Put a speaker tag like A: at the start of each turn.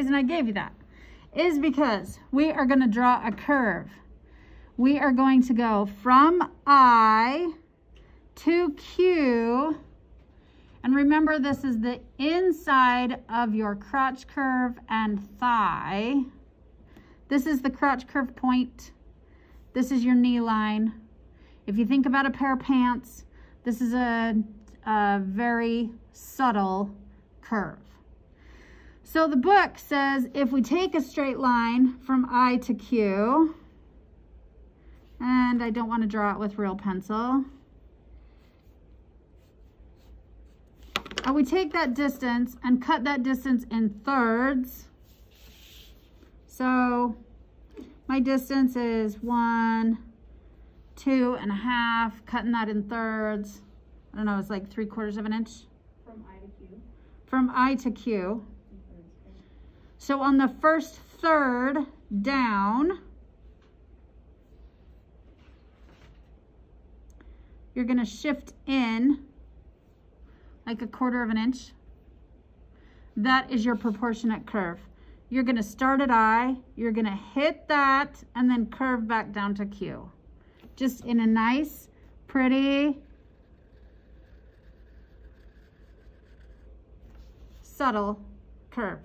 A: reason I gave you that is because we are going to draw a curve. We are going to go from I to Q. And remember, this is the inside of your crotch curve and thigh. This is the crotch curve point. This is your knee line. If you think about a pair of pants, this is a, a very subtle curve. So the book says if we take a straight line from I to Q, and I don't want to draw it with real pencil, and we take that distance and cut that distance in thirds. So my distance is one, two and a half, cutting that in thirds. I don't know, it's like three quarters of an inch.
B: From I to Q.
A: From I to Q. So on the first third down, you're to shift in like a quarter of an inch. That is your proportionate curve. You're to start at I, you're to hit that, and then curve back down to Q. Just in a nice, pretty, subtle curve.